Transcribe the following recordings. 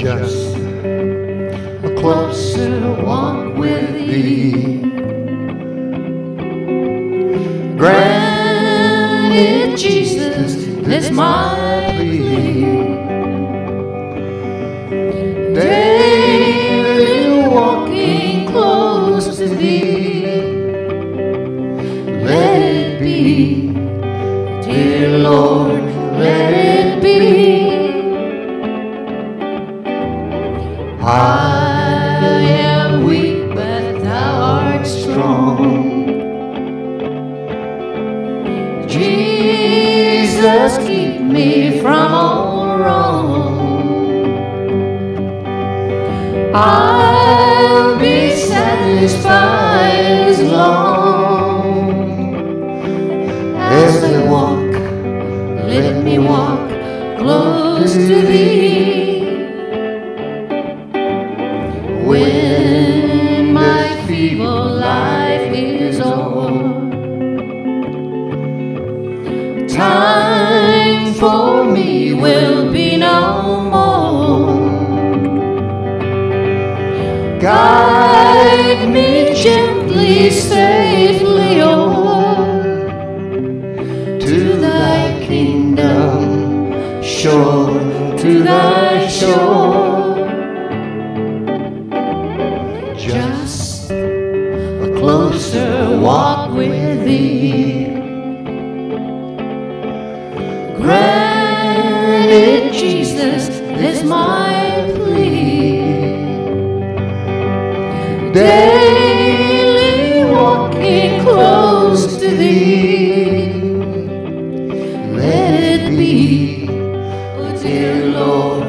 just a closer walk with thee. Grant it, Jesus, this my Jesus, keep me from all wrong. I'll be satisfied as long as I walk. Let me walk close to thee. Guide me gently, safely o'er be, oh dear Lord,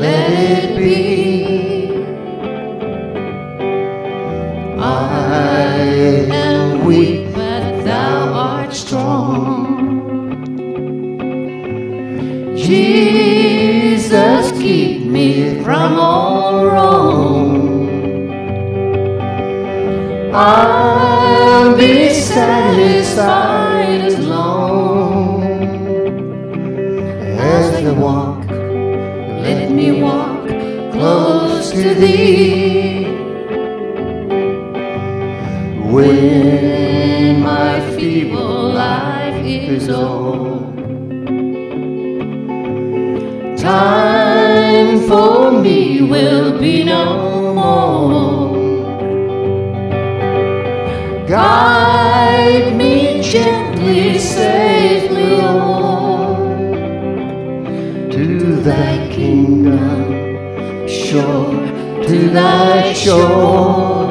let it be. I am weak, but thou art strong. Jesus, keep me from all wrong. I'll be satisfied When my feeble life is o'er. Time for me will be no more. Guide me gently, safely on to thy kingdom, shore to thy shore.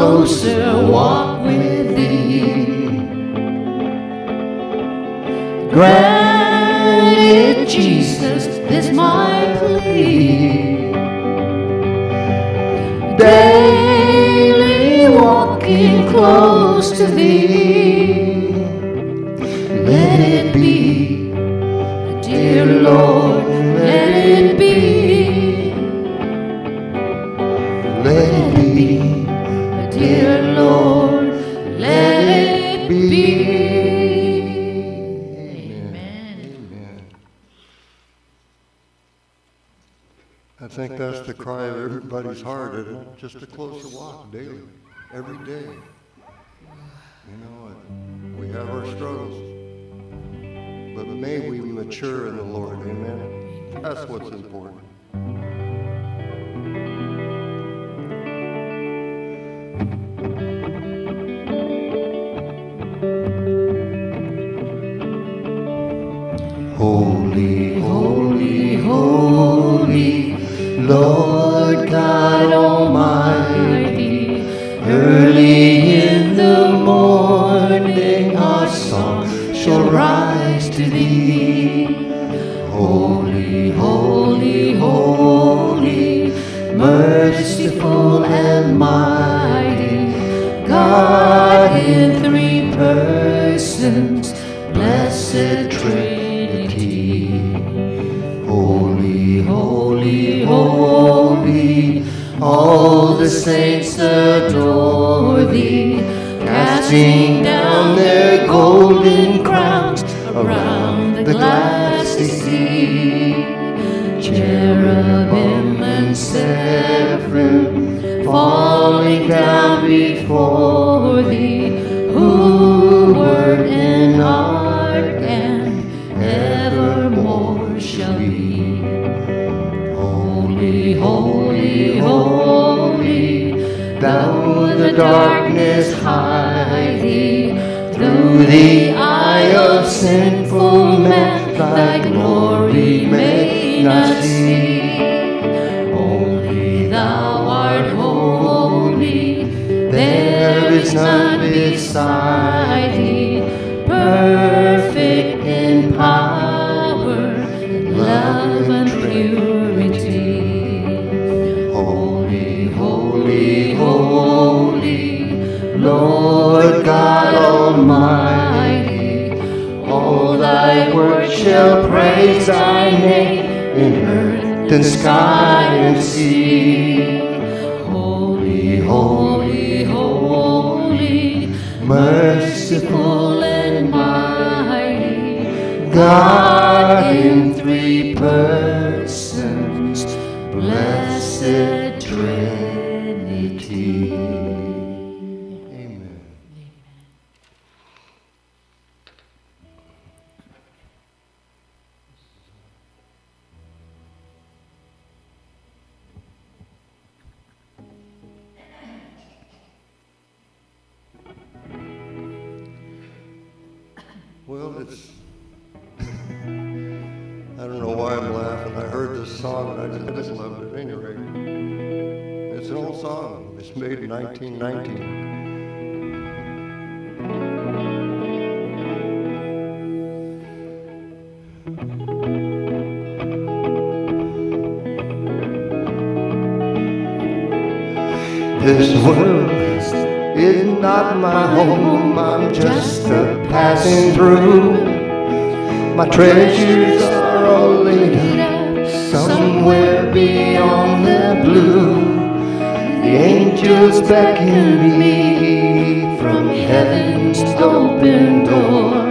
Closer walk with thee. Granted, Jesus, this my plea. Daily walking close to thee. Everybody's isn't it? Just a closer walk daily, every day. You know, we have our struggles, but may we mature in the Lord, amen? That's what's important. merciful and mighty, God in three persons, blessed Trinity. Holy, holy, holy, all the saints adore thee, casting down their golden crowns around the glassy sea. Cherubim and seraphim falling down before thee, who word and art and evermore shall be. Holy, holy, holy, thou the darkness hide thee, through the eye of sinful man thy glory may not see. Is beside thee. Perfect in power, love and purity. Holy, holy, holy, Lord God Almighty. All thy works shall praise thy name in earth and sky and sea. Holy, holy, merciful and mighty, God in three persons, Well, it's. I don't know why I'm laughing. I heard this song and I just, loved it. At any rate, it's an old song. It's made in 1919. This world is not my home. I'm just a passing through. My treasures are all laid up somewhere beyond the blue. The angels beckon me from heaven's open door.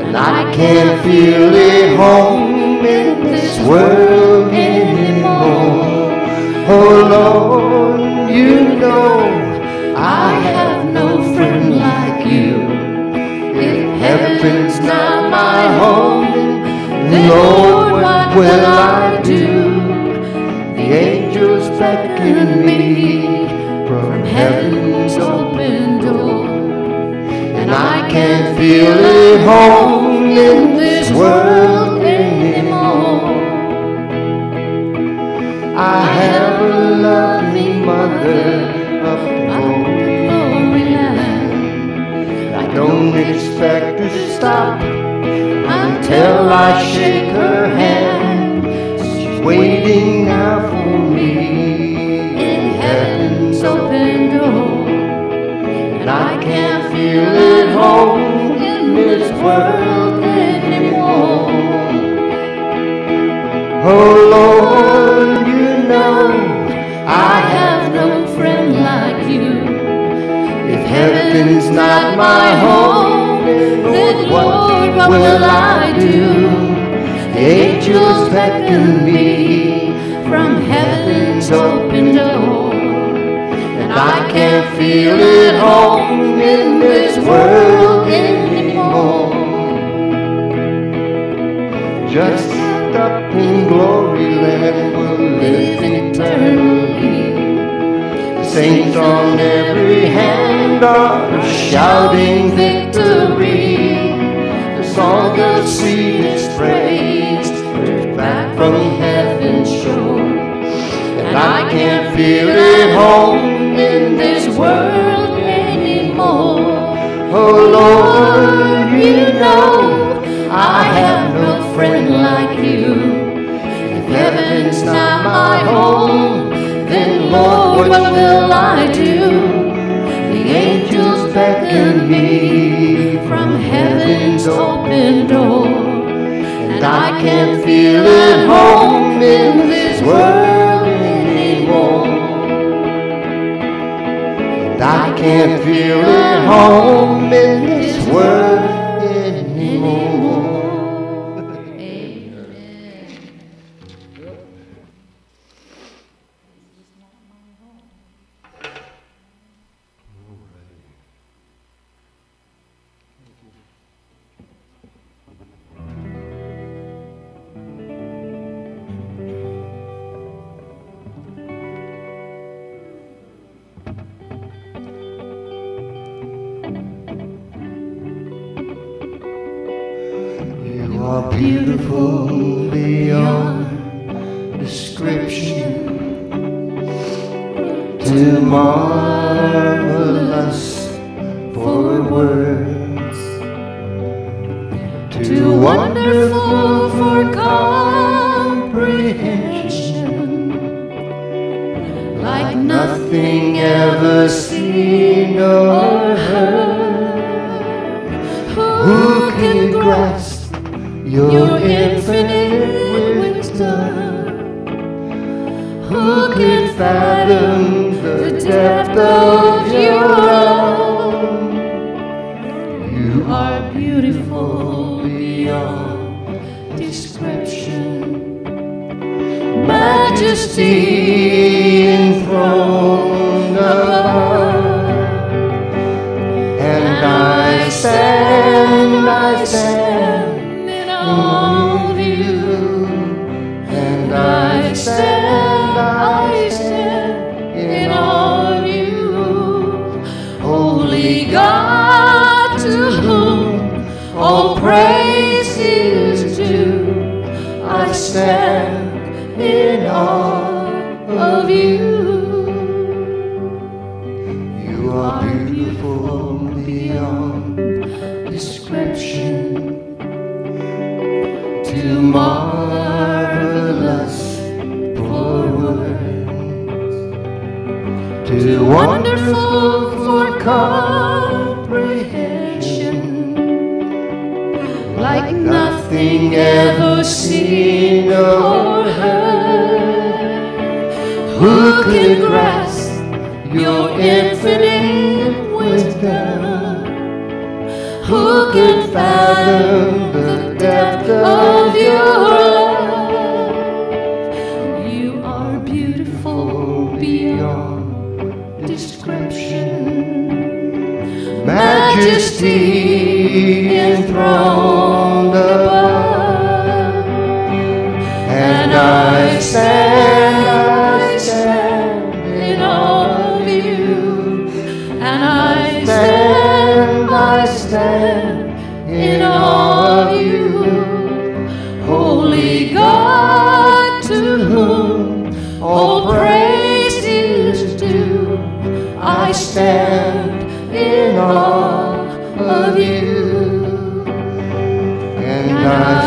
And I can't feel at home in this world anymore. Oh Lord, you know I have no friend like you. If heaven's not my home, then Lord, what will I do? The angels beckon me from heaven's open door. And I can't feel at home in this world anymore. I have a loving mother don't expect to stop until I shake her hand. She's waiting now for me in heaven's open door. And I can't feel at home in this world anymore. Oh Lord, you know I have heaven's not my home, then Lord, what will I do? Angels beckon me from heaven's open door. And I can't feel at home in this world anymore. Just up in glory land we'll live eternally. Saints on every hand are shouting victory. The song of sweetest praise drifts back from heaven's shore. And I can't feel at home in this world anymore. Oh Lord, you know I have no friend like you. If heaven's not my home, then Lord, what will I do? The angels beckon me from heaven's open door. And I can't feel at home in this world anymore. And I can't feel at home in this world anymore. Description. Too marvelous for words. Too wonderful for comprehension. Like nothing ever seen or heard. Who can grasp your infinite fathom the depth of your love? You are beautiful beyond description. Majesty enthroned above. Stand in awe of you. You are beautiful beyond description. Too marvelous for words, too wonderful for comprehension, like nothing ever seen heard. Who can grasp your infinite wisdom? Who can fathom the depth of your love? You are beautiful beyond description. Majesty And I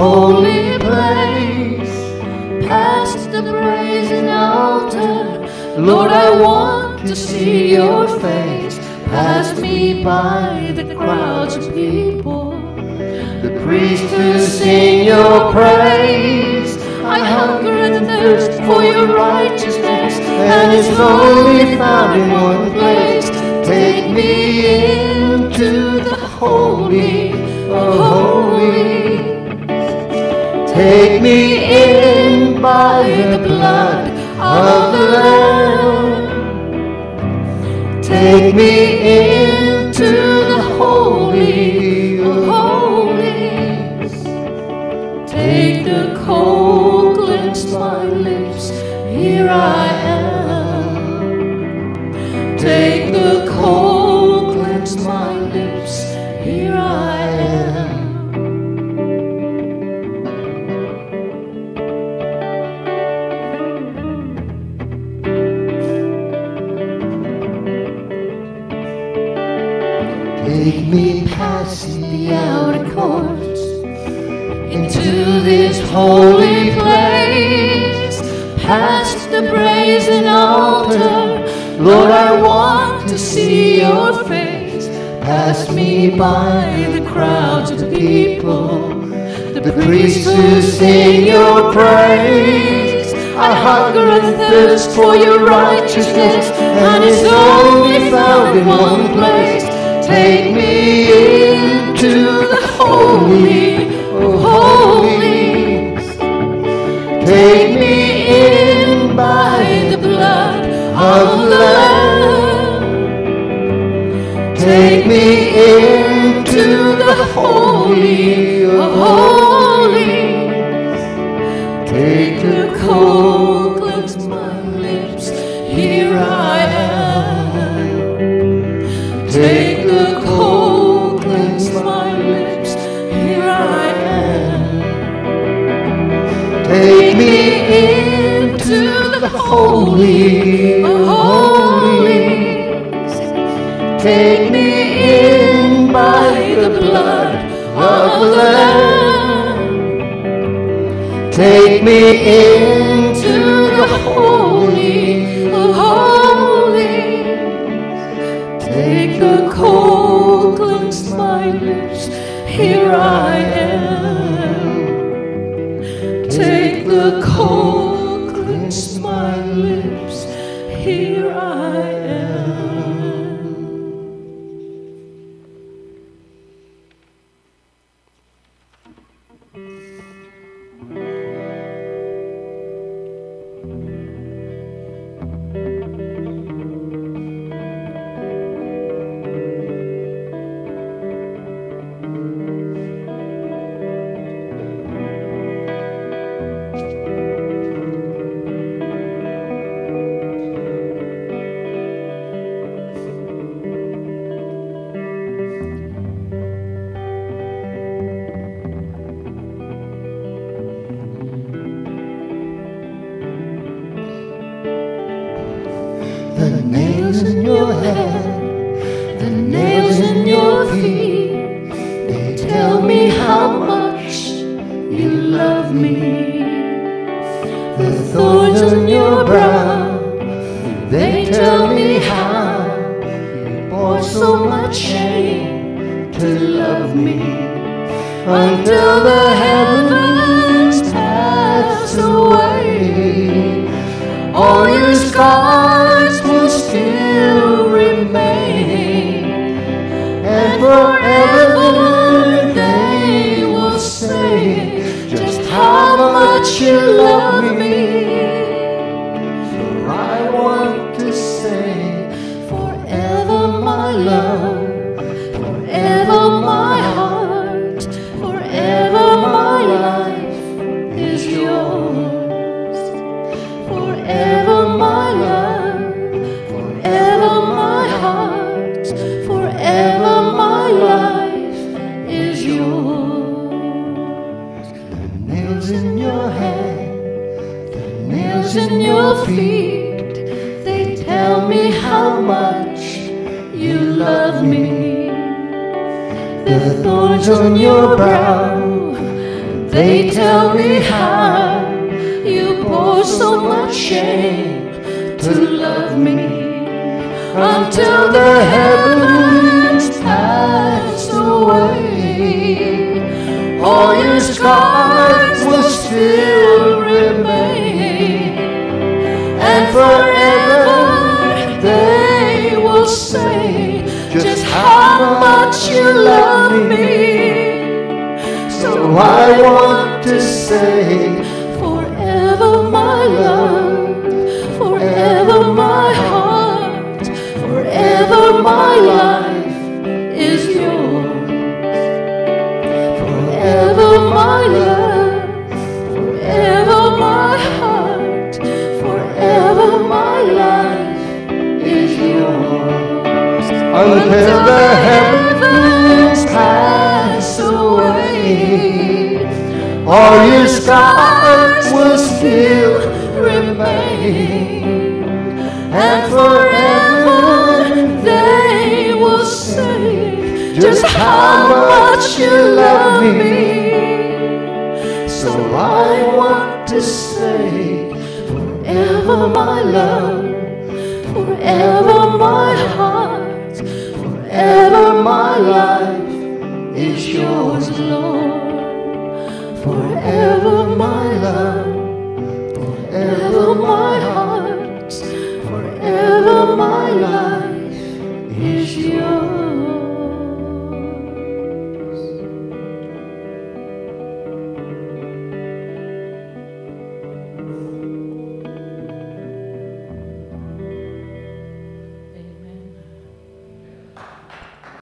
holy place, past the brazen altar. Lord, I want to see your face. Pass me by the crowds of people, the priests who sing your praise. I hunger and thirst for your righteousness, and it's only found in one place. Take me into the holy of holies. Take me in by the blood of the Lamb. Take me into by the crowds of people, the priests who sing your praise. I hunger and thirst for your righteousness, and it's only found in one place. Take me into the holy of holies. The holy of holies. Take the cold, cleanse my lips. Here I am. Take the cold, cleanse my lips. Here I am. Take me into the holy of. Take me in the blood of the Lamb. Take me into the holy of holies. Take the cold, cleanse my lips. Here I am. The nails in your head, the nails in your feet, they tell me how much you love me. The thorns on your brow, they tell me how you bore so much shame to love me. Until the heavens pass away, all your scars much you love me. The thorns on your brow, they tell me how you bore so much shame to love me until the heavens pass away. All your scars will still remain, and forever they will say how much you love me. So I want to say me. I want to say, forever my love, forever my heart, forever my life is yours, Lord. Forever my love, forever